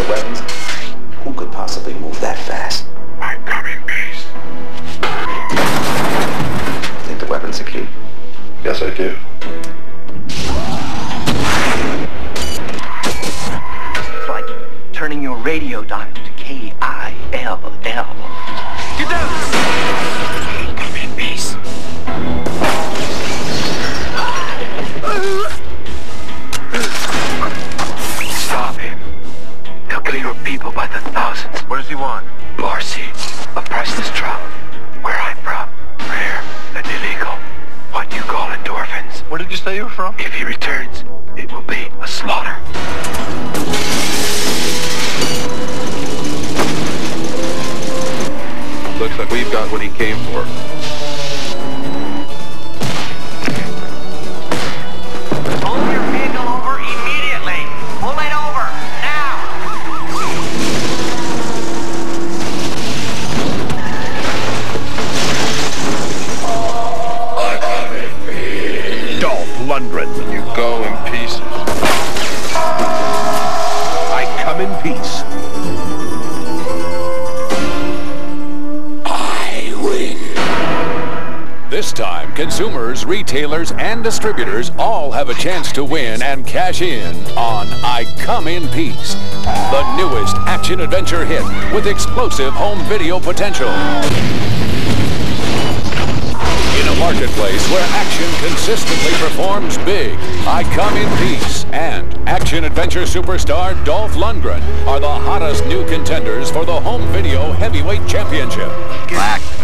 their weapons. Who could possibly move that fast? I'm coming, Beast. Think the weapons are key? Yes, I do. People by the thousands. What does he want? Bar a priceless drug. Where I'm from, rare and illegal. What do you call endorphins. Where did you say you were from? If he returns, it will be a slaughter. Looks like we've got what he came for. Time, consumers, retailers, and distributors all have a chance to win and cash in on I Come in Peace, the newest action-adventure hit with explosive home video potential. In a marketplace where action consistently performs big, I Come in Peace and action-adventure superstar Dolph Lundgren are the hottest new contenders for the home video heavyweight championship. Relax,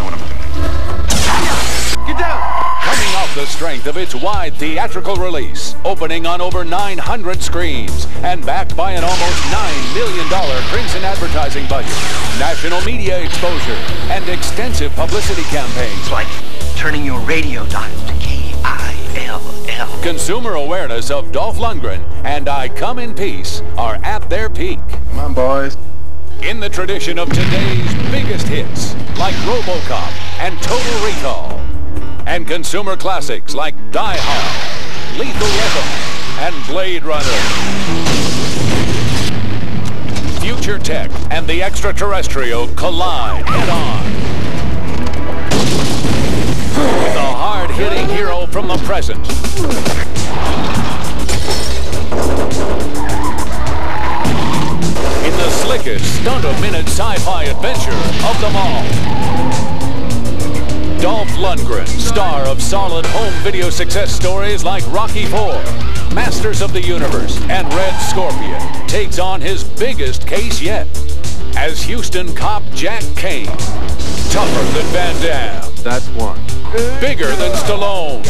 strength of its wide theatrical release, opening on over 900 screens, and backed by an almost $9 million Crimson advertising budget, national media exposure, and extensive publicity campaigns. It's like turning your radio dial to K-I-L-L. Consumer awareness of Dolph Lundgren and I Come in Peace are at their peak. Come on, boys. In the tradition of today's biggest hits, like RoboCop and Total Recall, and consumer classics like Die Hard, Lethal Weapon, and Blade Runner. Future Tech and the extraterrestrial collide head-on. With a hard-hitting hero from the present. In the slickest stunt-a-minute sci-fi adventure of them all. Dolph Lundgren, star of solid home video success stories like Rocky IV, Masters of the Universe, and Red Scorpion, takes on his biggest case yet as Houston cop Jack Kane. Tougher than Van Damme, That's one. bigger than Stallone,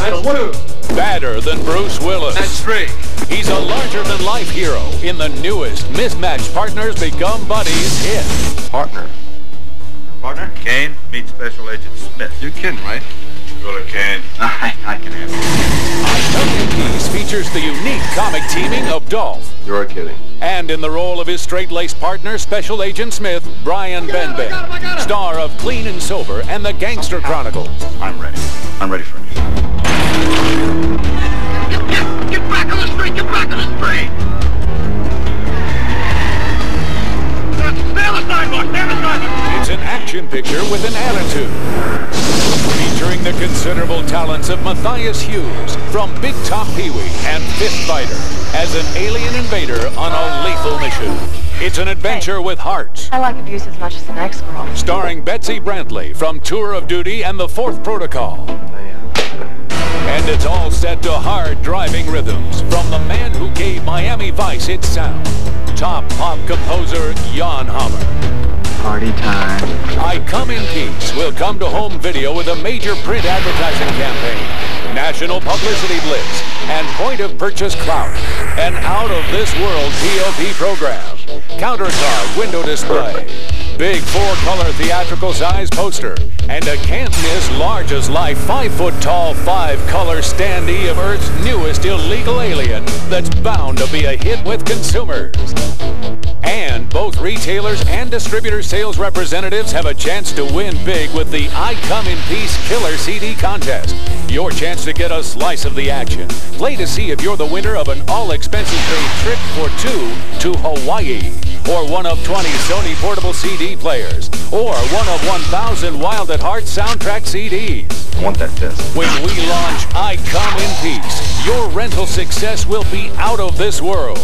badder than Bruce Willis. That's three. He's a larger-than-life hero in the newest Mismatched Partners Become Buddies hit. Partner. Partner, Kane, meet Special Agent Smith. You're kidding, right? Go to Kane. I, I can handle it. I Come in Peace features the unique comic teaming of Dolph, You're kidding. and in the role of his straight-laced partner, Special Agent Smith, Brian Benben, star of Clean and Sober and The Gangster Chronicles. I'm ready. I'm ready for anything. It's picture with an attitude. Featuring the considerable talents of Matthias Hues from Big Top Pee-wee and Fist Fighter as an alien invader on a lethal mission. It's an adventure with heart. I like abuse as much as the next girl. Starring Betsy Brantley from Tour of Duty and The Fourth Protocol. And it's all set to hard driving rhythms from the man who gave Miami Vice its sound. Top pop composer Jan Hammer. Party time. I Come in Peace will come to home video with a major print advertising campaign, national publicity blitz, and point of purchase clout. An out of this world POP program, counter card window display, big four color theatrical size poster, and a can't miss large as life five foot tall five color standee of Earth's newest illegal alien that's bound to be a hit with consumers. And both retailers and distributor sales representatives have a chance to win big with the I Come in Peace Killer CD contest. Your chance to get a slice of the action. Play to see if you're the winner of an all expenses paid trip for two to Hawaii. or one of 20 Sony portable CD players, or one of 1,000 Wild at Heart soundtrack CDs. I want that disc. When we launch I Come in Peace, your rental success will be out of this world.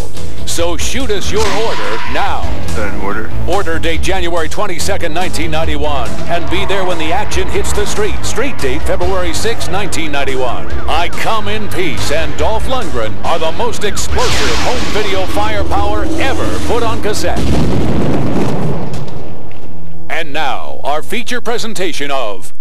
So shoot us your order now. Is that an order? Order date January 22nd, 1991. And be there when the action hits the street. Street date February 6, 1991. I Come in Peace and Dolph Lundgren are the most explosive home video firepower ever put on cassette. And now, our feature presentation of